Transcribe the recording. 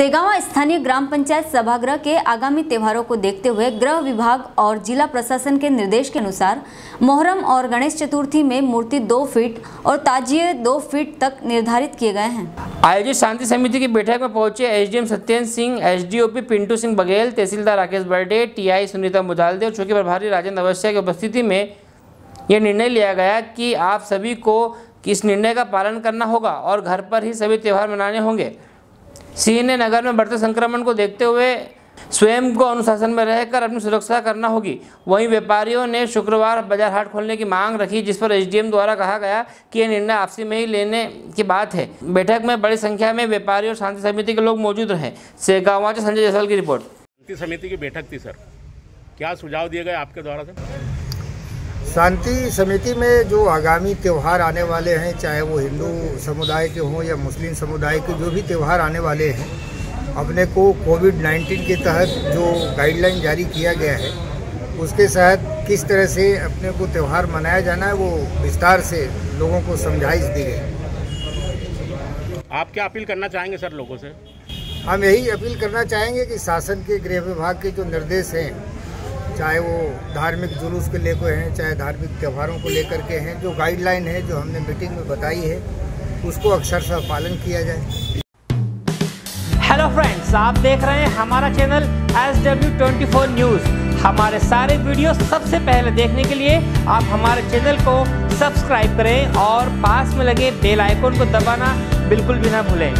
सेगावा स्थानीय ग्राम पंचायत सभागृह के आगामी त्योहारों को देखते हुए गृह विभाग और जिला प्रशासन के निर्देश के अनुसार मोहर्रम और गणेश चतुर्थी में मूर्ति दो फीट और ताजिए दो फीट तक निर्धारित किए गए हैं। आयोजित शांति समिति की बैठक में पहुँचे एसडीएम सत्येंद्र सिंह एसडीओपी पिंटू सिंह बघेल, तहसीलदार राकेश बर्डे, टीआई सुनीता मुजालदे और चौकी प्रभारी राजेंद्र अवस्थिया की उपस्थिति में यह निर्णय लिया गया कि आप सभी को इस निर्णय का पालन करना होगा और घर पर ही सभी त्यौहार मनाने होंगे। सिंह ने नगर में बढ़ते संक्रमण को देखते हुए स्वयं को अनुशासन में रहकर अपनी सुरक्षा करना होगी। वहीं व्यापारियों ने शुक्रवार बाज़ार हाट खोलने की मांग रखी, जिस पर एसडीएम द्वारा कहा गया कि यह निर्णय आपसी में ही लेने की बात है। बैठक में बड़ी संख्या में व्यापारी और शांति समिति के लोग मौजूद रहे। से गाँव संजय जायसवाल की रिपोर्ट। शांति समिति की बैठक थी, सर। क्या सुझाव दिए गए आपके द्वारा, सर? शांति समिति में जो आगामी त्यौहार आने वाले हैं चाहे वो हिंदू समुदाय के हों या मुस्लिम समुदाय के जो भी त्यौहार आने वाले हैं अपने को कोविड 19 के तहत जो गाइडलाइन जारी किया गया है उसके तहत किस तरह से अपने को त्यौहार मनाया जाना है वो विस्तार से लोगों को समझाइश दी गई। आप क्या अपील करना चाहेंगे सर लोगों से? हम यही अपील करना चाहेंगे कि शासन के गृह विभाग के जो निर्देश हैं चाहे वो धार्मिक जुलूस के लेकर हैं, चाहे धार्मिक त्यौहारों को लेकर के हैं, जो गाइडलाइन है, जो हमने मीटिंग में बताई है, उसको अक्षरशः पालन किया जाए। हेलो फ्रेंड्स आप देख रहे हैं हमारा channel S W twenty four news हमारे सारे वीडियो सबसे पहले देखने के लिए आप हमारे चैनल को सब्सक्राइब करें और पास में लगे बेल आइकन को दबाना बिल्कुल भी ना भूलें।